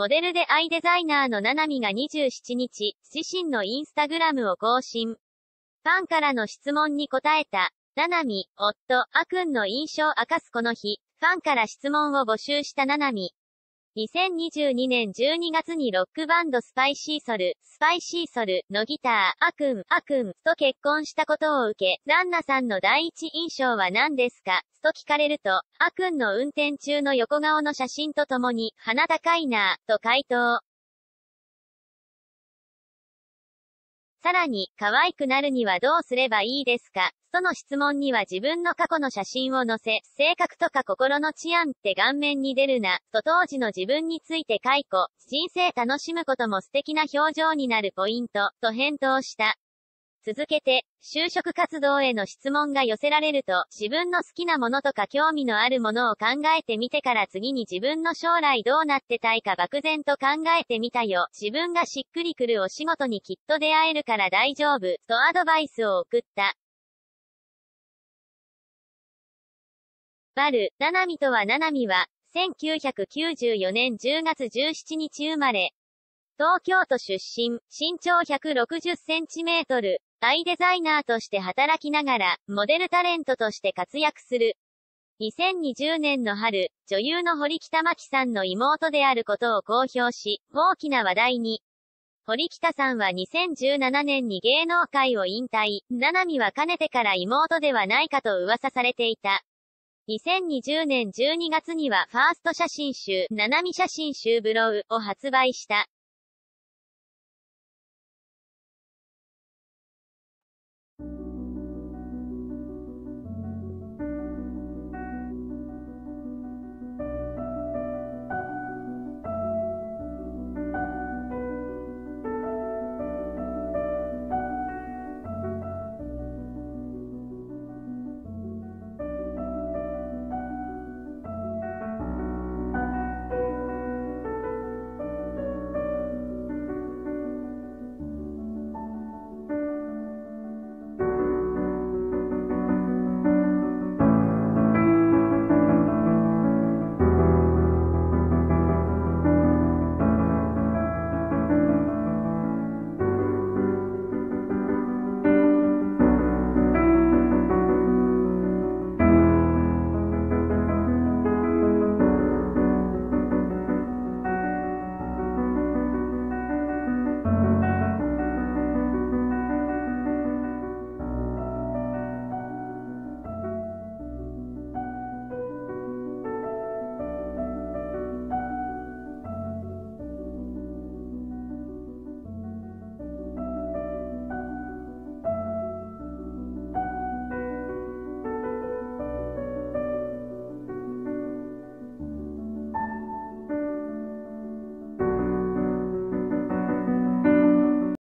モデルでアイデザイナーの NANAMIが27日、自身のインスタグラムを更新。ファンからの質問に答えた。 NANAMI、夫、 AKUNの印象を明かすこの日、ファンから質問を募集した NANAMI。2022年12月にロックバンド SPiCYSOL、SPiCYSOLのギター、 AKUN、AKUNと結婚したことを受け、旦那さんの第一印象は何ですか？と聞かれると、 AKUNの運転中の横顔の写真とともに、鼻高いなぁ、と回答。さらに、可愛くなるにはどうすればいいですか？との質問には自分の過去の写真を載せ、性格とか心の治安って顔面に出るな、と当時の自分について解雇、人生楽しむことも素敵な表情になるポイント、と返答した。続けて、就職活動への質問が寄せられると、自分の好きなものとか興味のあるものを考えてみてから次に自分の将来どうなってたいか漠然と考えてみたよ。自分がしっくりくるお仕事にきっと出会えるから大丈夫、とアドバイスを送った。バル、ナナミとはナナミは、1994年10月17日生まれ。東京都出身、身長160センチメートル。アイデザイナーとして働きながら、モデルタレントとして活躍する。2020年の春、女優の堀北真希さんの妹であることを公表し、大きな話題に。堀北さんは2017年に芸能界を引退、七海はかねてから妹ではないかと噂されていた。2020年12月にはファースト写真集、七海写真集ブロウを発売した。